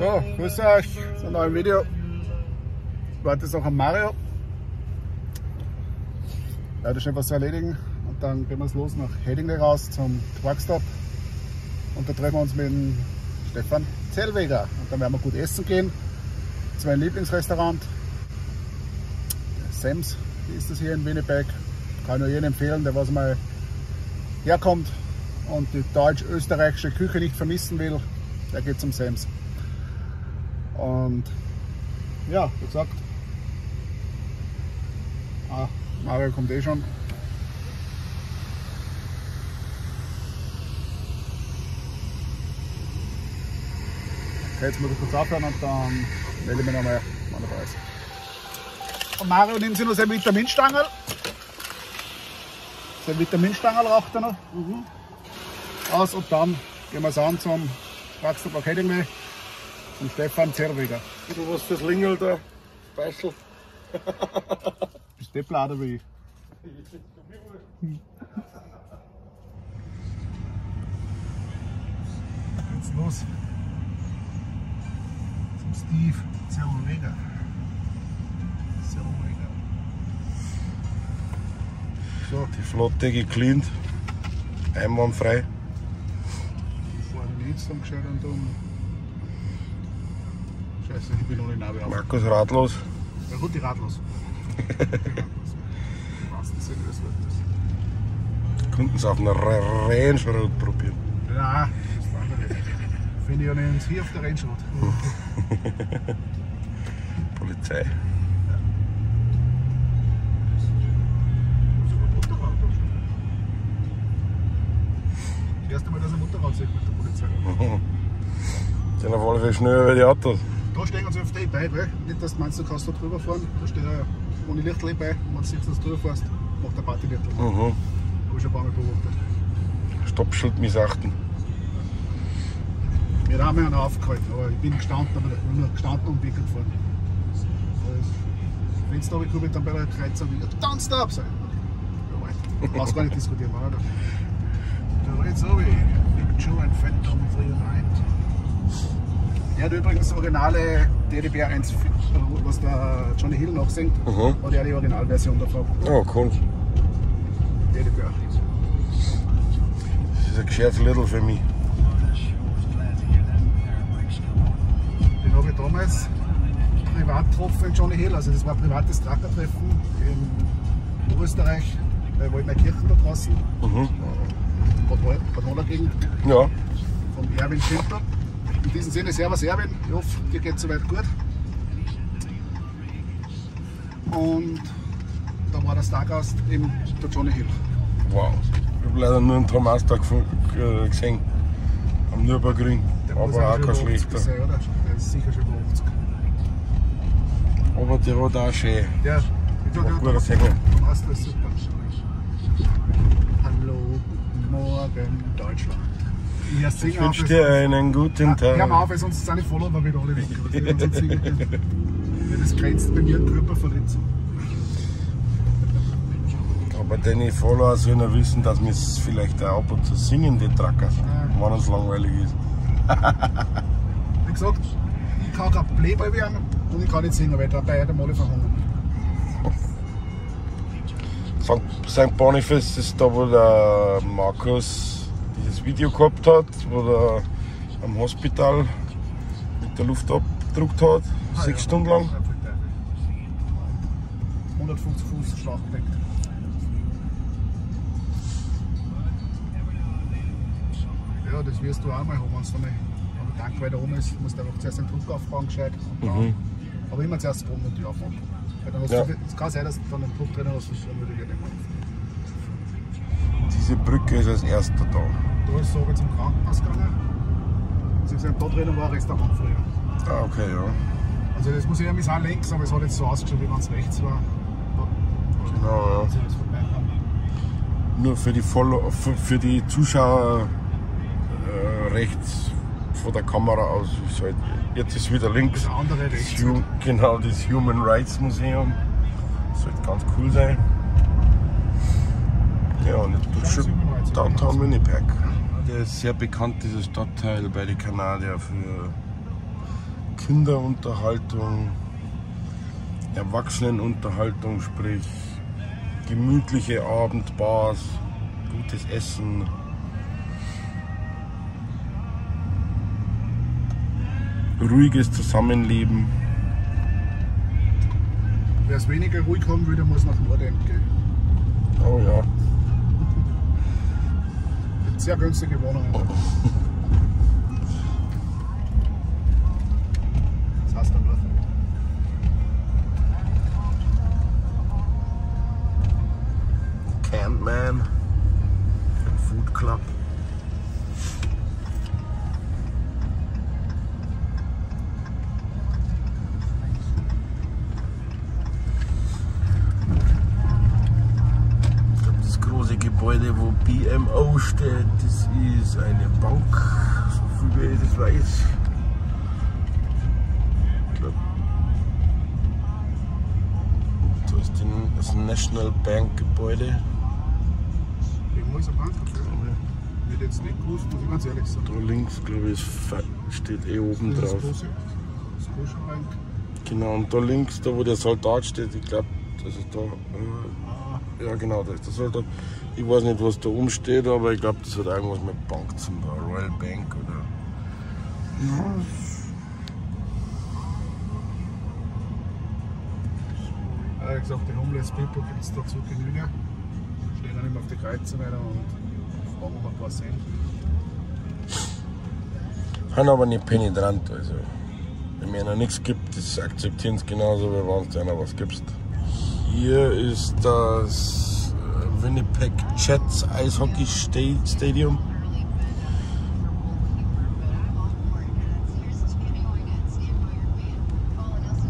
So, grüß euch zu einem neuen Video. Ich warte jetzt noch an Mario. Er hat schon was zu erledigen und dann gehen wir es los nach Heddingley raus zum Truckstop. Und da treffen wir uns mit Stefan Zellweger und dann werden wir gut essen gehen. Das ist mein Lieblingsrestaurant. Sams ist das hier in Winnipeg. Kann nur jedem empfehlen, der was mal herkommt und die deutsch-österreichische Küche nicht vermissen will, der geht zum Sams. Und ja, wie gesagt, ah, Mario kommt eh schon. Okay, jetzt muss ich kurz aufhören und dann melde ich mich nochmal, wenn da ist. Und Mario nimmt sich noch seine Vitaminstangel. Sein Vitaminstangel raucht er noch. Mhm. Aus und dann gehen wir es an zum Praxis Academy zum Stefan Zerweger. Du was fürs Lingel da, Speichel. Bist du oder wie ich? Jetzt los. Zum Steve Zerweger. Zerweger. So, die Flotte gecleant, einwandfrei. Vorne nichts umgeschaut und um. Scheiße, ich bin nicht nah auf. Markus ratlos. Ja gut, die ratlos. Die ratlos. Im wahrsten Sinne des Wortes. Könnten es auf einer Range Road probieren. Ja, das war nicht. Finde ich ja nicht hier auf der Range Road. Polizei. Das erste Mal, dass ein Motorrad sieht mit der Polizei. Sind auf alle Fälle schneller wie die Autos. Da stehen sie auf die bei, gell? Nicht, dass du meinst, du kannst da drüber fahren. Da steht ja ohne Lichtel bei. Und wenn du siehst, dass du drüber fährst, macht der Partylichtel. Mhm. Habe ich schon ein paar Mal beobachtet. Stoppschild missachten. Auch mal einer aufgehalten, aber ich bin gestanden, aber ich bin nur gestanden und bin gefahren. Wenn es da komme ich dann bei der Kreuzung wieder, don't stop, ich. Ja, brauchst gar nicht diskutieren, oder? Da jetzt habe ich Joe and Phantom for your mind. Der hat übrigens das originale DDBR 1, was der Johnny Hill noch singt, Mhm. hat er die Originalversion davon. Oh, cool. DDBR. Das ist ein gescheites Little für mich. Den habe ich damals privat getroffen, den Johnny Hill. Also das war ein privates Trackertreffen in Österreich, bei Waldneukirchen da draußen, Mhm. Bad Hol- Bad Holler Gegend, Ja, von Erwin Schindler. In diesem Sinne, Servus Erwin, ich hoffe, dir geht soweit gut. Und da war der Stargast eben der Johnny Hill. wow. Ich habe leider nur einen Traumaster gefu- äh, gesehen. Am Nürburgring. Der Aber auch kein über 80 schlechter. sein, oder? Der ist sicher schon über 80. Aber der hat auch schön. Ja, ich Ein guter Sänger. Du machst das super. Hallo, guten Morgen, Deutschland. Ich Ich wünsche dir einen guten Ja, mal Tag. auf, weil sonst sind die Follower wieder alle weg. Das grenzt bei mir an Körperverletzung. Aber deine Follower sollen ja wissen, dass wir es vielleicht auch ab und zu singen, die Trackers. Ja. Wenn es langweilig ist. Wie gesagt, ich kann kein Playboy werden und ich kann nicht singen, weil da beide Male verhungern. St. Boniface ist da, wo der Markus dieses Video gehabt hat, wo der am Hospital mit der Luft abgedruckt hat, Ah, sechs ja. Stunden lang. 150 Fuß Schlauchdeck. Ja, das wirst du auch mal haben, wenn du mal am Tank weiter rum ist. musst du einfach zuerst den Druck aufbauen, gescheit. Mhm. Aber immer zuerst das Boden und die hast Ja. es kann sein, dass du dann den Druck drin hast, sonst würde ich nicht machen. Diese Brücke ist als erster da. Da ist so zum Krankenhaus gegangen. Sie sind da drinnen war ein Restaurant früher. Ah, okay, ja. Also das Museum ist auch links, aber es hat jetzt so ausgeschaut, wie wenn es rechts war. Da- Genau, das ja. Nur für die, Follow für, für die Zuschauer äh, rechts von der Kamera aus ist halt, jetzt ist wieder links. Das andere Das rechts. Hu genau, das Human Rights Museum. Sollte ganz cool sein. Ja, und jetzt bist du. Downtown Winnipeg. Der ist sehr bekannt, dieser Stadtteil bei den Kanadiern für Kinderunterhaltung, Erwachsenenunterhaltung, sprich gemütliche Abendbars, gutes Essen. Ruhiges Zusammenleben. Wer es weniger ruhig haben will, der muss nach Nordend gehen. Oh ja. Sehr günstige Wohnungen. Das heißt dann nur. Campman, Food Club. Ist eine Bank, so viel wie ich das weiß. Ich da ist das National Bank Gebäude. Irgendwo ist eine Bank. Ich hätte jetzt nicht gewusst, muss ich ganz ehrlich sagen. Da links, glaube ich, steht eh oben Das drauf. große Bank. Genau, und da links, da wo der Soldat steht, ich glaube, das ist da. Äh, ja, genau, da ist der Soldat. Ich weiß nicht, was da oben steht, aber ich glaube, das hat irgendwas mit Bank zu tun, Royal Bank oder. Ja, Ja, wie gesagt, die Homeless People gibt es dazu Genüge. Stehen dann immer auf die Kreuze weiter und fragen, ob ein paar sehen. haben aber nicht penetrant, also. Wenn mir einer nichts gibt, das akzeptieren sie genauso, wie wenn du einer was gibst. Hier ist das äh, Winnipeg Jets Eishockey Sta- Stadium.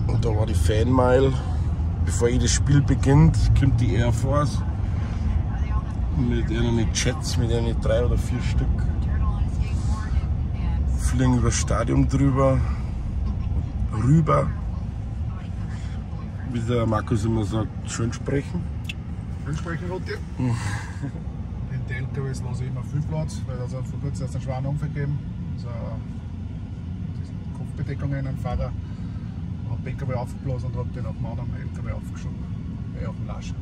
Und da war die Fanmile. Bevor jedes Spiel beginnt, kommt die Air Force mit ihren Jets, mit ihren drei oder vier Stück, fliegen über das Stadion drüber, rüber. Wie der Markus immer sagt, schön sprechen. Entsprechend Route. In den LKWs lasse ich immer viel Platz, weil also vor kurzem erst einen schweren Unfall gegeben. Also diese Kopfbedeckung in einem Fahrer hat den LKW aufgeblasen und hat den auf den anderen LKW aufgeschoben. Eh auf dem Lasch.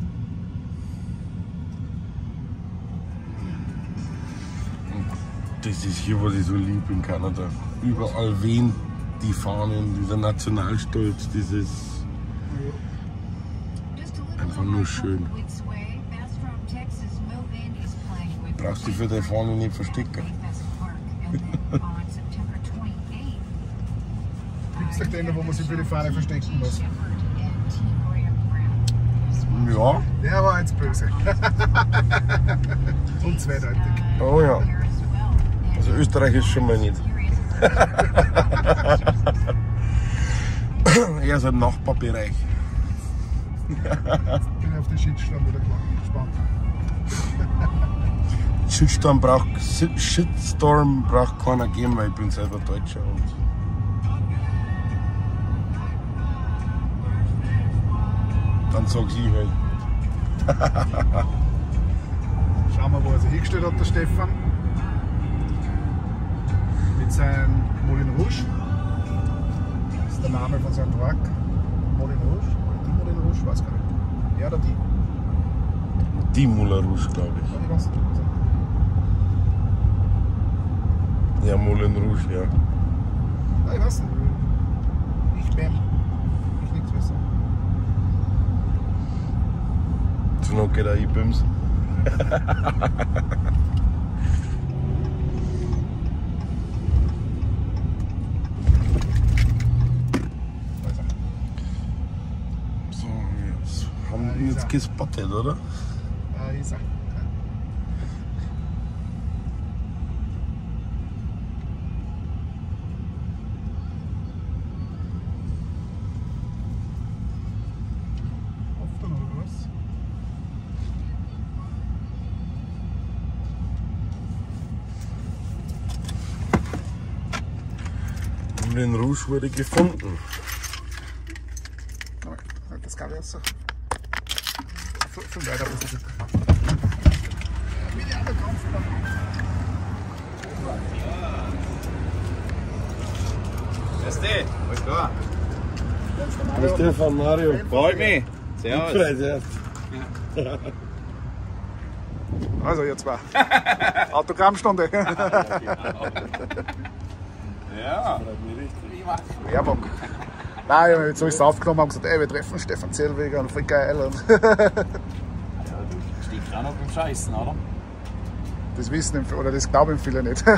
Das ist hier, was ich so lieb in Kanada. Überall wehen die Fahnen, dieser Nationalstolz, dieses. Einfach nur schön. Brauchst du für die Fahne nicht verstecken. Gibt es doch den, wo man sich für die Fahne verstecken muss? Ja, Der war jetzt böse. und zweideutig. oh ja. Also Österreich ist schon mal nicht. Eher so ein Nachbarbereich. Bin auf den Shitstorm wieder gespannt. Shitstorm braucht, Shitstorm braucht keiner geben, weil ich bin selber Deutscher und dann sag ich halt. Schauen wir, wo er sich hingestellt hat, der Stefan. Mit seinem Moulin Rouge. Das ist der Name von seinem Truck. Moulin Rouge. Oder die Moulin Rouge, weiß gar nicht. Er oder die? Die Moulin Rouge, glaube ich. Ja, ich weiß nicht. Ja, Moulin Rouge, ja. Ja, ich weiß nicht. Ich bin. Ich nichts wissen. Zur Not geht auch ich Bims. Also, So, jetzt haben wir jetzt gespottet, oder? äh, ist er. Oft dann oder was? Moulin Rouge wurde gefunden. Das gab es so. Viel weiter ein bisschen. Mit der anderen Kampf. Grüß dich. Alles klar? Stefan Mario. Freut mich. Servus. Also ihr zwei. Autogrammstunde. Ja. Werbung. Nein, ich habe jetzt alles aufgenommen und gesagt, ey, wir treffen Stefan Zellweger und voll geil. Und Stieg auch noch beim Scheißen, oder? das wissen ihm- oder das glauben viele nicht.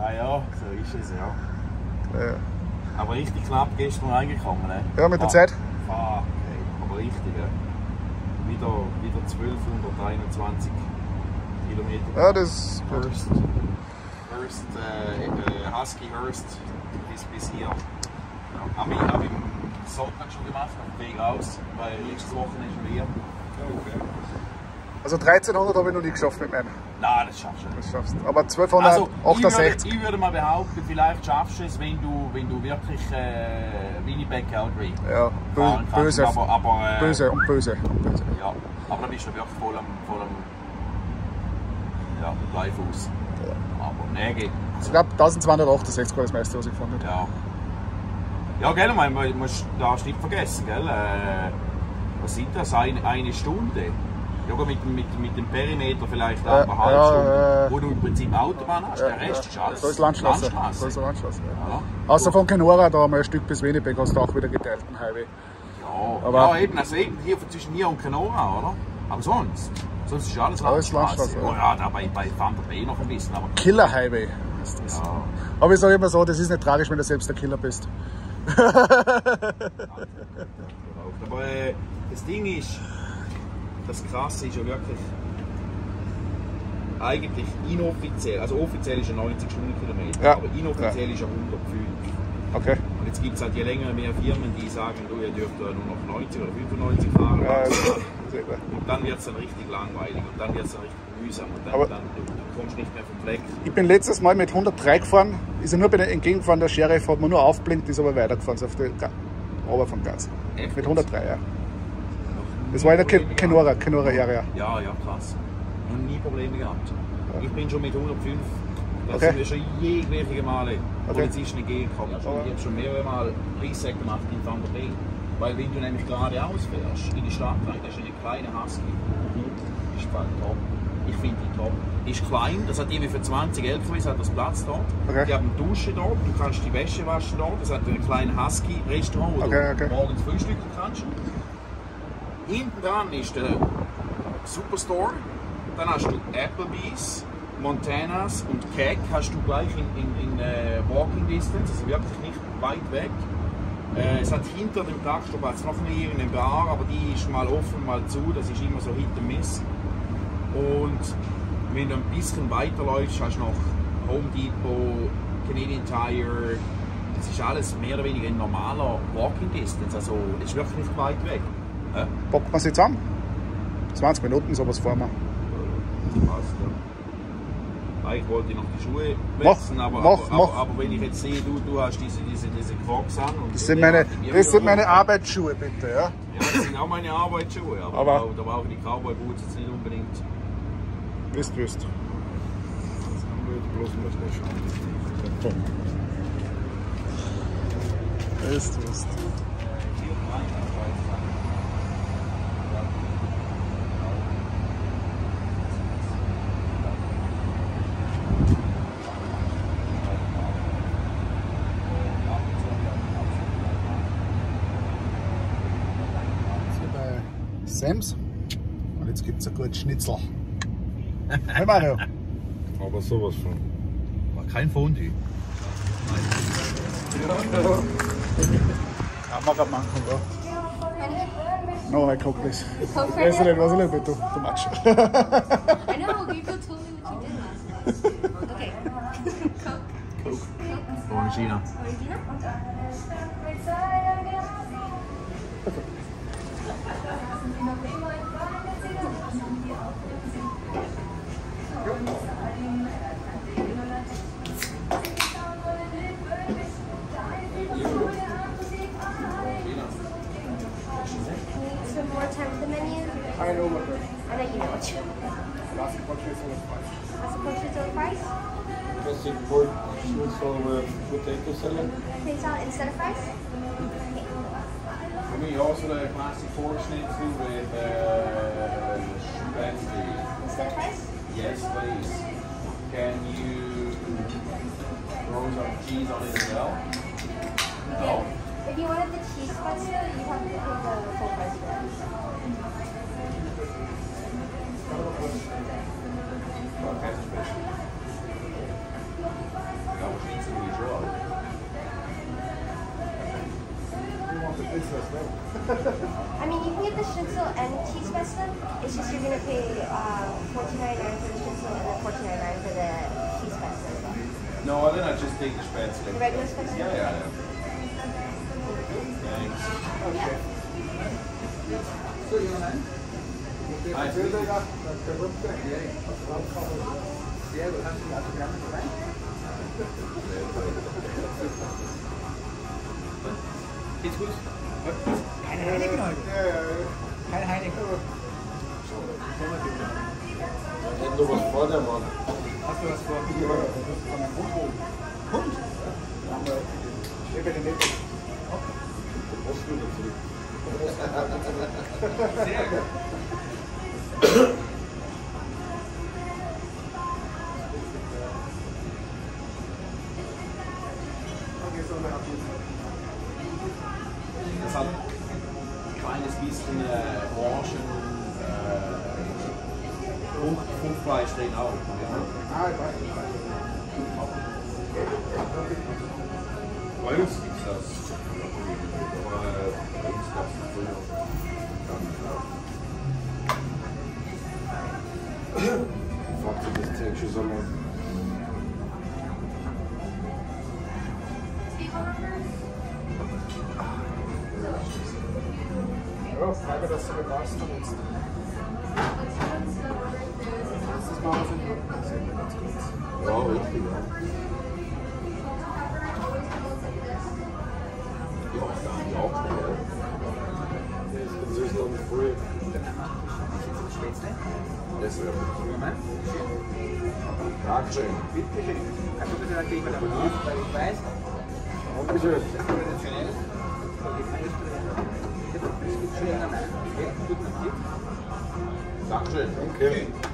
Ah ja, so ist es, ja. Ja. Aber richtig knapp gestern reingekommen, ne? Ja, mit der Ah, Zeit. Fuck, ey. Aber richtig, ja. Wieder, wieder 1221 Kilometer. Ja, das Hurst. Hurst, äh, äh, Husky Hurst bis, bis hier. Ja. Habe ich, hab ich am Sonntag schon gemacht, auf dem Weg aus, weil letztes Wochenende schon wieder. Also 1300 habe ich noch nie geschafft mit meinem. Nein, das schaffst du nicht. Das schaffst du. Aber Also, ich 1268. würde, ich würde mal behaupten, vielleicht schaffst du es, wenn du, wenn du wirklich äh, Winnipeg Calgary ja, bö fahren kannst. böse. Aber, aber, äh, Böse und böse. und böse. Ja, aber dann bist du wirklich voll am, voll am ja, Bleifuß. Aber nee, geht. Ich glaube 1268 war das meiste, was ich gefunden habe. Ja. Ja, gell, man, man muss darfst nicht vergessen, gell? Äh, was sind das? Eine, eine Stunde? Ja, mit, dem- mit, mit dem Perimeter vielleicht Ja, eine halbe ja, Stunde. ja. Wo du im Prinzip Autobahn hast, der Rest ist alles Da ist Landstraße. Landstraße. Da ist Landstraße. Ja. Außer von Kenora, da haben wir ein Stück bis Winnipeg, hast du auch wieder geteilten Highway. Ja, Aber- ja, eben, also eben hier zwischen hier und Kenora, oder? Aber sonst, sonst ist alles Landstraße. Landstraße, Oh ja, da bei, bei der Bay noch ein bisschen, aber Killer Highway ist das. ja. Aber ich sage immer so, das ist nicht tragisch, wenn du selbst der Killer bist. Aber äh, das Ding ist, das Krasse ist ja wirklich, eigentlich inoffiziell, also offiziell ist er 90 Stundenkilometer, Ja. aber inoffiziell ist er 105. Okay. Und jetzt gibt es halt je länger mehr Firmen, die sagen, du, ihr dürft ja nur noch 90 oder 95 fahren. Ja, und dann wird es dann richtig langweilig und dann wird es dann richtig mühsam und dann, Aber- dann du, du kommst nicht mehr vom Fleck. Ich bin letztes Mal mit 103 gefahren, ist er nur bei der entgegengefahren, der Sheriff hat mir nur aufblinkt, ist aber weitergefahren, ist auf der Ober vom Gas. Echt? Mit 103, ja. Das war in der Kenora, Kenora Area. Ja, ja, krass. Noch nie Probleme gehabt. Ich bin schon mit 105. Da Okay. sind mir schon jegliche Male Okay. Polizisten entgegengekommen. Ich habe schon mehrere Mal Reset gemacht in Van der Bay. Weil wenn du nämlich geradeaus fährst, in die Stadt rein, das ist eine kleine Husky. Ist voll top. Ich finde die top. Ist klein, das hat irgendwie für 20 LKWs hat das Platz dort. Okay. Die haben eine Dusche dort, du kannst die Wäsche waschen dort. Das hat einen kleinen Husky-Restaurant, wo Okay, okay. du morgens frühstücken kannst. Hinten dran ist der Superstore. Dann hast du Applebee's, Montanas und Keck hast du gleich in, in, in äh, Walking Distance, also wirklich nicht weit weg. Äh, es hat hinter dem Truckstop hat's noch eine Bar, aber die ist mal offen, mal zu, das ist immer so Hit and Miss. Und wenn du ein bisschen weiterläufst, hast du noch Home Depot, Canadian Tire. Das ist alles mehr oder weniger ein normaler Walking Distance, also es ist wirklich nicht weit weg. Ja? Packt man sich zusammen? 20 Minuten, sowas fahren wir. Das passt, ja. Eigentlich wollte ich noch die Schuhe wechseln, aber, mach, aber, mach. aber, aber wenn ich jetzt sehe, du, du hast diese, diese, diese Crocs an. Und Das sind meine, die- das sind meine Ja, Arbeitsschuhe, bitte, ja. das sind auch meine Arbeitsschuhe, aber, Aber- da brauche ich die Cowboy Boots jetzt nicht unbedingt. Wisst, wisst. Bloß muss nicht schauen. Wisst, wisst. Hier bei Sams. Und jetzt gibt es ein gutes Schnitzel. Hey Mario. Aber sowas von. Aber kein Fondue. Kameramann kommt da. No, my coke, please. Was a little, was a little bit too, too much. I know, you told me what you did last time. Okay. Coke. Orangina. Orangina? Need I know what the I know you know what you last country is all What's the portion of fries? classic pork schnitzel with potato salad. Potato instead of fries? For me, also the classic pork schnitzel with uh, spätzle. Instead of fries? Yes, please. Can you throw some cheese on it as well? No. If you wanted the cheese pasta, you have to pay the full price for it. Okay, special. No, schnitzel usual. You want I mean, you can get the schnitzel and cheese pasta. It's just you're gonna pay uh, fourteen ninety nine for the schnitzel and then fourteen ninety nine for the cheese pasta as well. No, then I just take the spätzle. The regular spätzle? Yeah, yeah, yeah. Thanks. Okay. So, your name? Hi, Bilder, ja, das Berühmte. Geht's gut? Keine Heineken heute. Ja, ja, ja. Keine Heineken. Hätten du was vor der Mann? Hast du was vor? Hund? Da haben wir eben den ich zurück? Sehr gut. es früher gar nicht auch. Fakt ist, das zählt schon so mal. Ja, frage, dass du bewahrst und jetzt. Das machen wir so in Ordnung. Das ist ganz gut. Ja, richtig, ja. Ja, da haben wir auch schon, ja. Das ist noch nicht früh. Das ist ja Dankeschön. Bitte schön. Kannst du bitte dann gegen der Brief, weil ich weiß, Dankeschön. traditionell. Dankeschön. Danke.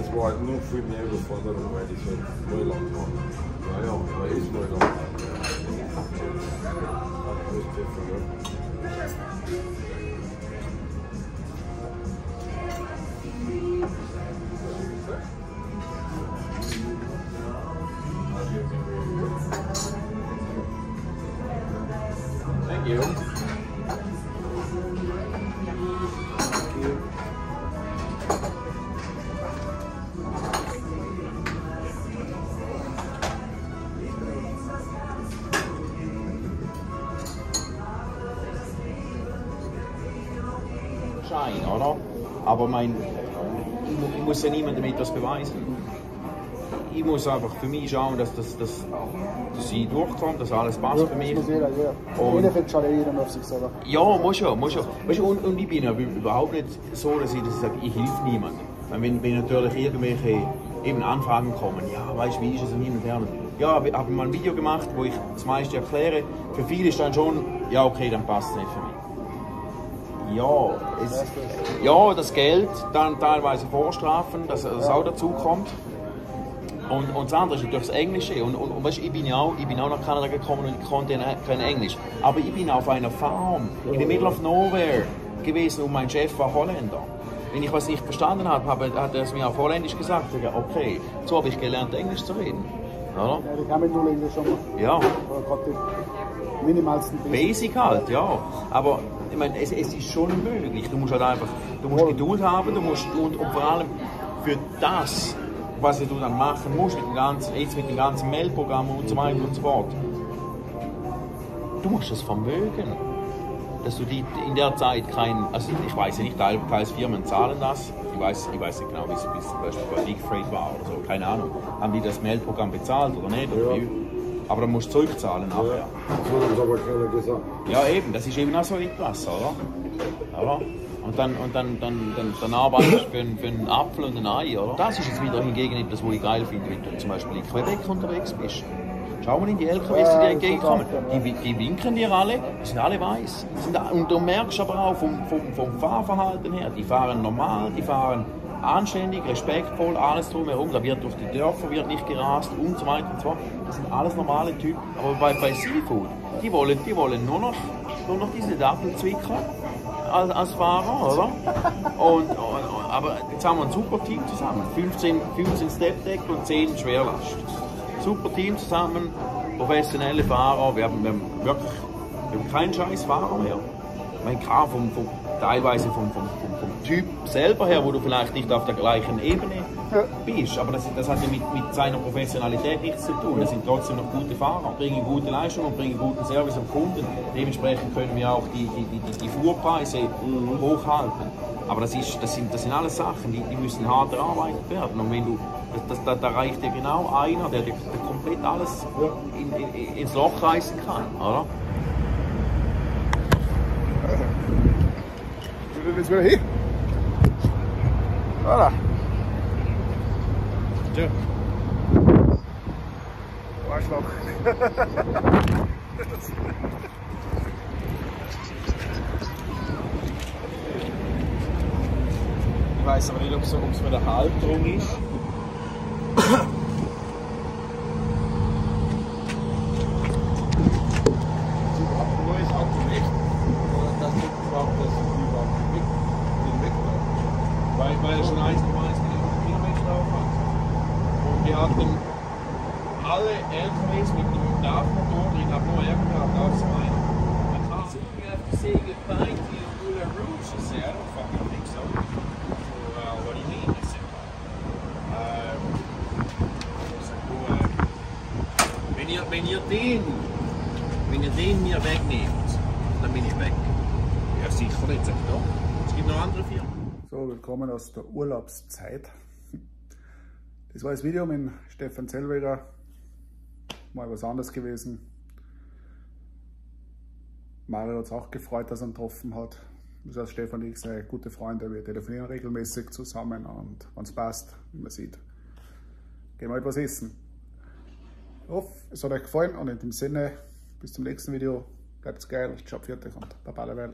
Ich meine, es war halt nur viel mehr Überforderung, weil ich halt Neuland war. Ja, ja, aber ist Neuland. Das ist Pfeffer, ne? Thank you. Aber mein, ich, mu- ich muss ja niemandem etwas beweisen. Ich muss einfach für mich schauen, dass, das, dass, dass sie durchkommt, dass alles passt für mich. Das muss jeder, jeder. Und- Jeder schon jeder auf sich selber. Ja, muss ja, muss ja. Weißt und, und ich bin ja überhaupt nicht so, dass ich, dass ich sage, ich helfe niemandem. Wenn, wenn natürlich irgendwelche eben Anfragen kommen, ja, weißt du, wie ist es und hin und her. Ja, ich habe mal ein Video gemacht, wo ich das meiste erkläre. Für viele ist dann schon, ja, okay, dann passt es nicht für mich. Ja, es, ja, das Geld, dann teilweise Vorstrafen, dass das auch dazu kommt. Und, und das andere ist natürlich das Englische. Und, und, und weißt, ich, bin auch, ich bin auch nach Kanada gekommen und ich konnte kein Englisch. Aber ich bin auf einer Farm in the middle of nowhere gewesen und mein Chef war Holländer. Wenn ich was nicht verstanden habe, habe hat er es mir auf Holländisch gesagt. Ich sage, okay, so habe ich gelernt, Englisch zu reden. Ja, die kann mit null Englisch schon mal. Ja, minimalsten basic halt, ja. Aber ich meine, es, es ist schon möglich. Du musst halt einfach, du musst Geduld haben, du musst und, und vor allem für das, was du dann machen musst, mit dem ganzen, jetzt mit dem ganzen Mailprogramm und so weiter und so fort. Du musst das vermögen, dass du die in der Zeit kein, also ich weiß ja nicht, teil- teils Firmen zahlen das. Ich weiß, ich weiß nicht genau, wie es zum Beispiel bei Big Freight war oder so, keine Ahnung. Haben die das Mailprogramm bezahlt oder nicht? Oder wie? Aber dann musst du zurückzahlen nachher. Das hat uns aber keiner gesagt. Ja, eben, das ist eben auch so etwas, oder? oder? Und dann, und dann, dann, dann, dann arbeitest du für, einen- für einen Apfel und ein Ei, oder? Das ist jetzt wieder hingegen etwas, was ich geil finde, wenn du zum Beispiel in Quebec unterwegs bist. Schau mal in die LKWs, die dir entgegenkommen. Die, die winken dir alle, die sind alle weiß. Sind, und du merkst aber auch vom, vom, vom Fahrverhalten her, die fahren normal, die fahren anständig, respektvoll, alles drumherum. Da wird durch die Dörfer wird nicht gerast und so weiter und so fort. Das sind alles normale Typen. Aber bei, bei Seafood, die wollen, die wollen nur noch, nur noch diese Dattelzwicker als, als Fahrer, oder? Und, und, aber jetzt haben wir ein super Team zusammen. 15, 15 Step-Deck und 10 Schwerlast. Super Team zusammen, professionelle Fahrer. Wir haben, wir haben wirklich wir haben keinen scheiß Fahrer mehr. Meine, klar, vom, vom, teilweise vom, vom, vom, vom Typ selber her, wo du vielleicht nicht auf der gleichen Ebene bist. Aber das, das hat ja mit, mit seiner Professionalität nichts zu tun. Das sind trotzdem noch gute Fahrer, bringen gute Leistung und bringen guten Service am Kunden. Dementsprechend können wir auch die, die, die, die Fuhrpreise hochhalten. Aber das, ist, das, sind, das sind alles Sachen, die, die müssen hart erarbeitet werden. Und wenn du, das, das, da, da reicht dir genau einer, der, der komplett alles in, in, ins Loch reißen kann. Oder? Jetzt wieder hin? Voilà. Tja. Arschloch. Ich weiß aber nicht, ob es mir der Halbdruck ist. neues Auto weg. Oder das ist überhaupt das überhaupt weg, den weg Weil, weil er schon 1,1 Kilometer drauf hat. Und wir hatten alle LKWs mit dem DAF-Motor drin, habe nur er gehabt, außer meiner. So you have to say goodbye to your Moulin Rouge. I said, I don't fucking think so. Well, what do you mean? I said, ähm, ich sag, du, äh, wenn ihr, wenn ihr den, wenn ihr den mir wegnehmt, dann bin ich weg. Ja, sicher nicht, ich doch. Es gibt noch andere Firmen. So, willkommen aus der Urlaubszeit. Das war das Video mit Stefan Zellweger. Mal was anderes gewesen. Mario hat es auch gefreut, dass er ihn getroffen hat. Das heißt, Stefan und ich sind gute Freunde. Wir telefonieren regelmäßig zusammen und wenn es passt, wie man sieht, gehen wir etwas essen. Ich hoffe, es hat euch gefallen und in dem Sinne, bis zum nächsten Video. Bleibt's geil, ciao, fertig und baba la Welt.